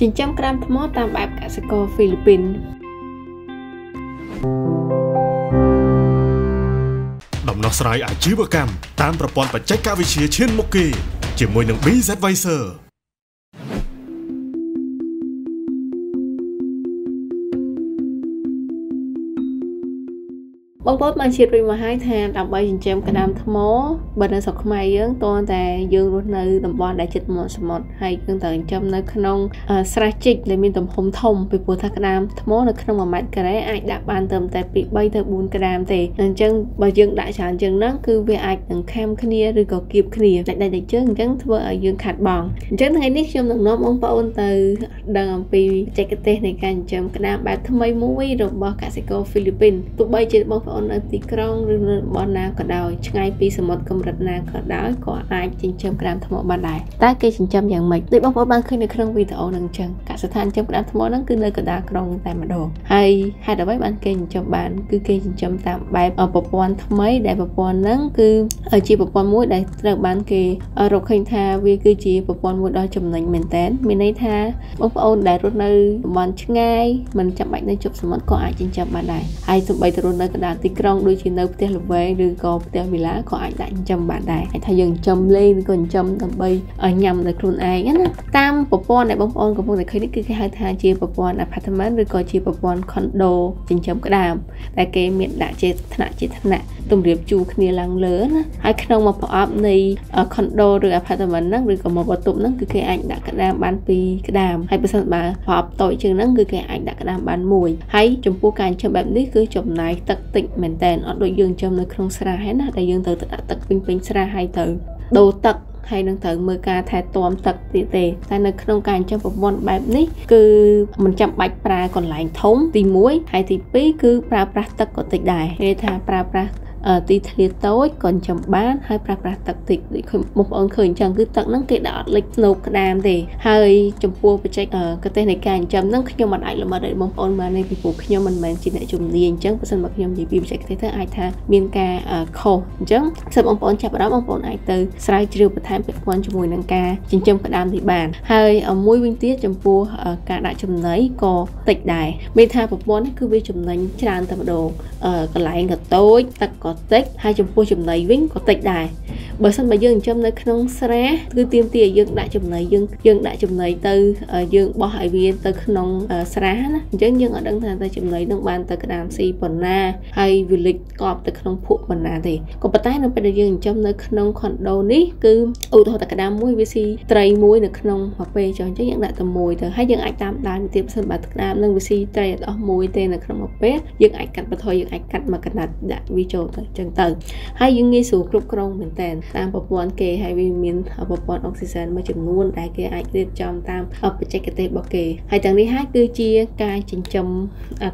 ចិញ្ចឹមក្តាមថ្មតាមបែបកសិករហ្វីលីពីនដំណោះស្រាយអាជីវកម្មតាមប្រព័ន្ធបច្ចេកវិទ្យាឈានមុខគេជាមួយនឹង BZ Advisor បងប្អូនបានជាតិរួចមកហើយថាដើម្បីចិញ្ចឹមក្តាមថ្មបើនៅស្រុកខ្មែរយើងតើតែយើងរស់នៅតំបន់ដែលជិតមាត់សមុទ្រហើយយើងត្រូវចិញ្ចឹមនៅក្នុងស្រះជីកដែលមានទំហំធំពីព្រោះថាក្តាមថ្មនៅក្នុង1ម៉ែត្រការ៉េអាចដាក់បានត្រឹមតែពី3ទៅ4ក្តាមទេអញ្ចឹងបើយើងដាក់ច្រើនជាងហ្នឹងគឺវាអាចនឹងខាំគ្នាឬក៏គៀបគ្នាដាច់ដាច់តែជើងអញ្ចឹងធ្វើឲ្យយើងខាត់បងអញ្ចឹងថ្ងៃនេះខ្ញុំនឹងនាំបងប្អូនទៅដឹងអំពីបច្ចេកទេសនៃការចិញ្ចឹមក្តាមបែបថ្មីមួយរបស់កសិករហ្វីលីពីនទោះបីជាបងប្អូនអូននៅទីក្រុងឬនៅតំបន់ណាក៏ដោយឆ្ងាយពីសមុទ្រកម្រិតណាក៏ដោយក៏អាចចិញ្ចឹមក្តាមថ្មបានដែរតែគេចិញ្ចឹមយ៉ាងម៉េចដូចបងប្អូនបានឃើញនៅក្នុងវីដេអូហ្នឹងអញ្ចឹងកសិដ្ឋានចិញ្ចឹមក្តាមថ្មហ្នឹងគឺនៅកណ្ដាលក្រុងតែម្ដងហើយហេតុអ្វីបានគេចិញ្ចឹមបានគឺគេចិញ្ចឹមតាមបែបប្រព័ន្ធថ្មីដែលប្រព័ន្ធហ្នឹងគឺជាប្រព័ន្ធមួយដែលត្រូវបានគេរកឃើញថាវាគឺជាប្រព័ន្ធមួយដ៏ចំណេញមែនតើមានន័យថាបងប្អូនដែលរស់នៅតំបន់ឆ្ងាយមិនចាំបាច់នៅជិតសមុទ្រក៏អាចចិញ្ចឹមបានដែរហើយសូម្បីតែរស់នៅកណ្ដាលទីក្រុងដូចជានៅផ្ទះល្វែងឬក៏ផ្ទះវិឡាក៏អាចដាក់ចិញ្ចឹមបានដែរហើយថាយើងចិញ្ចឹមលេងឬក៏ចិញ្ចឹមដើម្បីញ៉ាំដោយខ្លួនឯងណាតាមប្រព័ន្ធដែលបងប្អូនកំពុងតែឃើញនេះគឺគេហៅថាជាប្រព័ន្ធ apartment ឬក៏ជាប្រព័ន្ធ condo ចិញ្ចឹមក្តាមដែលគេមានដាក់ជាថ្នាក់ជាថ្នាក់ទម្រាបជួរគ្នាឡើងលើណាហើយក្នុងមួយប្រអប់នៃ condo ឬ apartment ហ្នឹងឬក៏មួយបន្ទប់ហ្នឹងគឺគេអាចដាក់ក្តាមបាន2ក្តាមហើយបើសិនបើប្រអប់តូចជាងហ្នឹងគឺគេអាចដាក់ក្តាមបានមួយហើយចំពោះការចិញ្ចឹមបែបនេះគឺចំណាយទឹកតិចមែនតើអត់ដូចយើងចំនៅក្នុងស្រះហ្នឹងណាដែលយើងត្រូវទៅដាក់ទឹកពេញពេញស្រះហើយទៅដូរទឹកហើយនឹងត្រូវមើលការថែទាំទឹកទៀតទេតែនៅក្នុងការចិញ្ចឹមប្រព័ន្ធបែបនេះគឺមិនចាំបាច់ប្រើកន្លែងធំទី1ហើយទី2គឺប្រើប្រាស់ទឹកក៏តិចដែរគេថាប្រើប្រាស់ ទីធ្លាតូចក៏ចំបានហើយប្រើប្រាស់ទឹកតិចដូចបងប្អូនឃើញអញ្ចឹងគឺទឹកហ្នឹងគេដាក់អត់លិចស្នូកក្តាមទេហើយចំពោះបច្ចេកទេសនៃការចិញ្ចឹមហ្នឹងខ្ញុំមិនអាចល្មិតឲ្យបងប្អូនបានទេពីព្រោះខ្ញុំមិនមែនជាអ្នកជំនាញអញ្ចឹងបើសិនបើខ្ញុំនិយាយពីបច្ចេកទេសទៅអាចថាមានការខុសអញ្ចឹងសិនបងប្អូនចាប់អារម្មណ៍បងប្អូនអាចទៅស្រាវជ្រាវបន្ថែមពាក់ព័ន្ធជាមួយនឹងការចិញ្ចឹមក្តាមនេះបានហើយមួយវិញទៀតចំពោះការដាក់ចំណីក៏តិចដែរមានថាប្រព័ន្ធនេះគឺវាចំណេញច្រើនតែម្ដងកន្លែងក៏តូចទឹកក៏តិចហើយចំពោះចំណីវិញក៏តិចដែរបើសិនបើយើងចិញ្ចឹមនៅក្នុងស្រះគឺទៀមទីឲ្យយើងដាក់ចំណីយើងយើងដាក់ចំណីទៅយើងបោះឲ្យវាទៅក្នុងស្រះណាអញ្ចឹងយើងអត់ដឹងថាទៅចំណីនឹងបានទៅក្តាមស៊ីប៉ុណ្ណាហើយវាលិចកប់ទៅក្នុងភក់ប៉ុណ្ណាទេក៏ប៉ុន្តែនៅពេលដែលយើងចិញ្ចឹមនៅក្នុងខុនដូនេះគឺឧទាហរណ៍តែក្តាមមួយវាស៊ីត្រីមួយនៅក្នុងមួយពេលចុះអញ្ចឹងយើងដាក់តែមួយទៅហើយយើងអាចតាមដានទៀតបើសិនបើក្តាមនឹងវាស៊ីត្រីអត់អស់មួយទេនៅក្នុងមួយពេលយើងអាចកាត់បន្ថយយើងអាចកាត់មួយកណាត់ដាក់វាចូលទៅអញ្ចឹងទៅហើយយើងងាយស្រួលគ្រប់គ្រងមែនតើតាមប្រព័ន្ធគេហើយវាមានប្រព័ន្ធអុកស៊ីសែនមួយចំនួនដែលគេអាចរៀបចំតាមបច្ចេកទេសរបស់គេហើយទាំងនេះហើយគឺជាការចិញ្ចឹម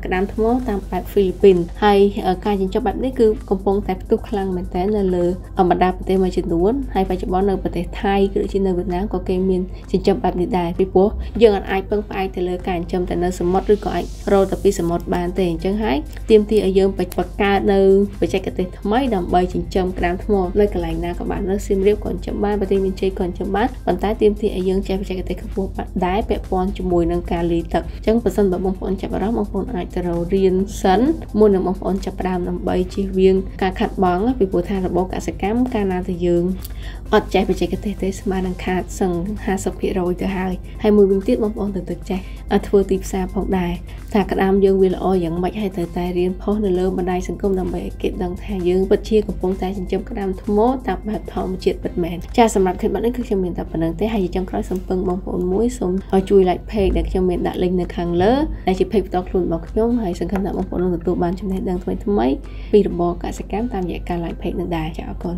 ក្តាមថ្មតាមបែបហ្វីលីពីនហើយការចិញ្ចឹមបែបនេះគឺកំពុងតែផ្ទុះខ្លាំងមែនតើនៅលើបណ្ដាប្រទេសមួយចំនួនហើយបច្ចុប្បន្ននៅប្រទេសថៃក៏ដូចជានៅវៀតណាមក៏គេមានចិញ្ចឹមបែបនេះដែរពីព្រោះយើងអាចពឹងផ្អែកទៅលើការចិញ្ចឹមតែនៅសមុទ្រឬក៏អាចរកទៅពីសមុទ្របានទេអញ្ចឹងហើយទាមទារឲ្យយើងបង្កើតនៅបច្ចេកទេសថ្មីដើម្បីចិញ្ចឹមក្តាមថ្មនៅកន្លែងណាក៏បាននៅសៀមរាបក៏ចិញ្ចឹមបានប្រទេសមានជ័យក៏ចិញ្ចឹមបានប៉ុន្តែទាមទារឲ្យយើងចេះបច្ចេកទេសខ្ពស់ដែរពាក់ព័ន្ធជាមួយនឹងការលាយទឹកអញ្ចឹងបើសិនបើបងប្អូនចាប់អារម្មណ៍បងប្អូនអាចទៅរៀនសិនមុននឹងបងប្អូនចាប់ផ្ដើមដើម្បីជៀសវាងការខាត់បងពីព្រោះថារបបកសិកម្មកាលណាទៅយើងអត់ចេះបច្ចេកទេសទេស្មើនឹងខាតសឹង50%ទៅហើយហើយមួយវិញទៀតបងប្អូនទៅទឹកចេះធ្វើទីផ្សារផងដែរថាក្តាមយើងវាល្អយ៉ាងម៉េចហើយទៅតែរៀនផុសនៅលើបណ្ដាញសង្គមដើម្បីឲ្យគេដឹងថាយើងពិតជាកំពុងតែចិញ្ចឹមក្តាមថ្មតាមបែបធម្មជាតិពិតមែនចាសម្រាប់ឃើញបាត់នេះគឺខ្ញុំមានតែប៉ុណ្្នឹងទេហើយចង់ក្រោយសំពឹងបងប្អូនមួយសូមឲ្យជួយ like page ដែលខ្ញុំមានដាក់ link នៅខាងលើដែលជា page ផ្ទាល់ខ្លួនរបស់ខ្ញុំហើយសង្ឃឹមថាបងប្អូននឹងទទួលបានចំណេះដឹងថ្មីថ្មីពីរបរកសិកម្មតាមរយៈការ like page នឹងដែរចាអរគុណ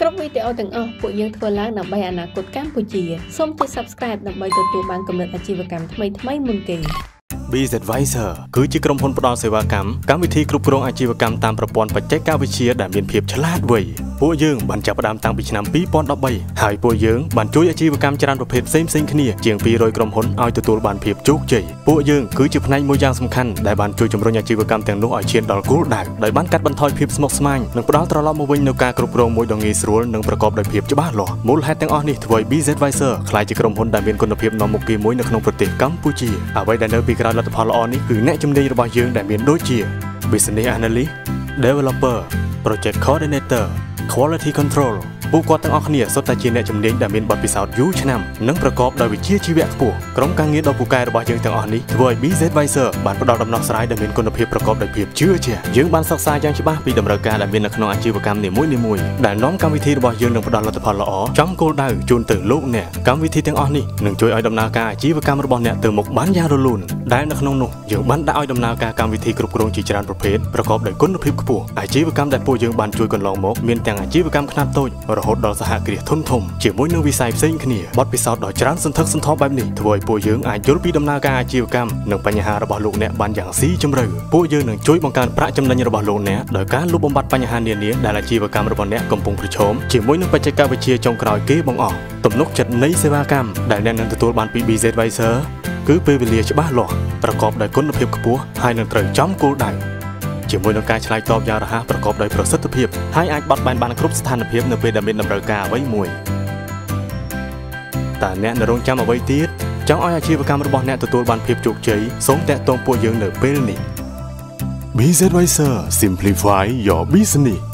គ្រប់វីដេអូទាំងអស់ពួកយើងធ្វើឡើងដើម្បីអនាគតកម្ពុជាសូមចុច Subscribe ដើម្បីទទួលបានគំនិតអាជីវកម្មថ្មីៗមុនគេ Biz Advisor គឺជាក្រុមហ៊ុនផ្ដល់សេវាកម្មកម្មវិធីគ្រប់គ្រងអាជីវកម្មតាមប្រព័ន្ធបច្ចេកវិទ្យាដែលមានភាពឆ្លាតវៃពួកយើងបានចាប់ផ្ដើមតាំងពីឆ្នាំ2013ហើយពួកយើងបានជួយអាជីវកម្មច្រើនប្រភេទផ្សេងៗគ្នាជាង200ក្រុមហ៊ុនឲ្យទទួលបានភាពជោគជ័យពួកយើងគឺជាផ្នែកមួយយ៉ាងសំខាន់ដែលបានជួយជំរុញអាជីវកម្មទាំងនោះឲ្យឈានដល់គោលដៅដោយបានកាត់បន្ថយភាពស្មុគស្មាញនិងផ្ដល់ត្រឡប់មកវិញនូវការគ្រប់គ្រងមួយដ៏ងាយស្រួលនិងប្រកបដោយភាពច្បាស់លាស់មូលហេតុទាំងអស់នេះធ្វើឲ្យ BZ Advisor ក្លាយជាក្រុមហ៊ុនដែលមានគុណភាពនាំមុខគេមួយនៅក្នុងប្រទេសកម្ពុជាអ្វីដែលនៅពីក្រោយលទ្ធផលល្អនេះគឺអ្នកជំនាញរបស់យើងដែលមានដូចជា Business Analyst Developer Project Coordinator Quality Control ពួកគាត់ទាំងអស់គ្នាសុទ្ធតែជាអ្នកជំនាញដែលមានបទពិសោធន៍យូរឆ្នាំនិងប្រកបដោយវិជ្ជាជីវៈខ្ពស់ក្រុមការងារដ៏ពូកែរបស់យើងទាំងអស់នេះធ្វើឲ្យ BZ Advisor បានផ្ដល់ដំណោះស្រាយដែលមានគុណភាពប្រកបដោយភាពជឿជាក់យើងបានសិក្សាយ៉ាងច្បាស់ពីតម្រូវការដែលមាននៅក្នុងអាជីវកម្មនីមួយៗដែលនាំកម្មវិធីរបស់យើងនឹងផ្ដល់លទ្ធផលល្អចំគោលដៅជូនទៅលោកអ្នកកម្មវិធីទាំងអស់នេះនឹងជួយឲ្យដំណើរការអាជីវកម្មរបស់អ្នកទៅមុខបានយ៉ាងរលូនដែលនៅក្នុងនោះយើងបានដាក់ឲ្យដំណើរការកម្មវិធីគ្រប់គ្រងជាច្រើនប្រភេទប្រកបដោយគុណភាពខ្ពស់អាជីវកម្មដែលពួកយើងបានជួយកន្លងមកមានទាំងអាជីវកម្មខ្នាតតូចរហូតដល់សហគ្រាសធុនធំជាមួយនឹងវិស័យផ្សេងគ្នាបទពិសោធន៍ដ៏ច្រើនសន្ធឹកសន្ធាប់បែបនេះធ្វើឲ្យពួកយើងអាចយល់ពីដំណើរការអាជីវកម្មនិងបញ្ហារបស់លោកអ្នកបានយ៉ាងស៊ីជម្រៅពួកយើងនឹងជួយបង្កើនប្រាក់ចំណេញរបស់លោកអ្នកដោយការលុបបំបាត់បញ្ហានានាដែលអាជីវកម្មរបស់អ្នកកំពុងប្រឈមជាមួយនឹងបច្ចេកវិទ្យាចុងក្រោយគេបង្អស់ទំនុកចិត្តនៃសេវាកម្មដែលអ្នកនឹងទទួលបានពី BZ Advisor គឺពេលវេលាច្បាស់លាស់ប្រកបដោយគុណភាពខ្ពស់ហើយនឹងត្រូវចំគោលដៅ ជាមួយនឹងការឆ្លើយតបយ៉ាងរហ័សប្រកបដោយប្រសិទ្ធភាពហើយអាចបត់បែនបានគ្រប់ស្ថានភាពនៅពេលដែលមានតម្រូវការអ្វីមួយតើអ្នកនៅរងចាំអ្វីទៀតចង់ឲ្យអាជីវកម្មរបស់អ្នកទទួលបានភាពជោគជ័យសូមតាក់ទងពួកយើងនៅពេលនេះ BZ Advisor Simplify your business